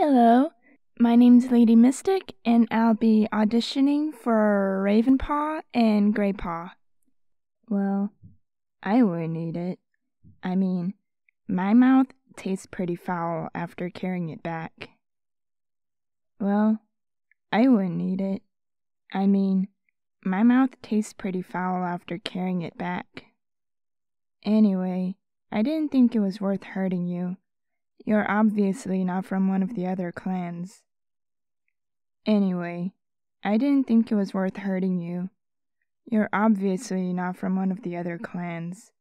Hello, my name's Lady Mystic, and I'll be auditioning for Ravenpaw and Greypaw. Well, I wouldn't eat it. I mean, my mouth tastes pretty foul after carrying it back. Well, I wouldn't eat it. I mean, my mouth tastes pretty foul after carrying it back. Anyway, I didn't think it was worth hurting you. You're obviously not from one of the other clans. Anyway, I didn't think it was worth hurting you. You're obviously not from one of the other clans.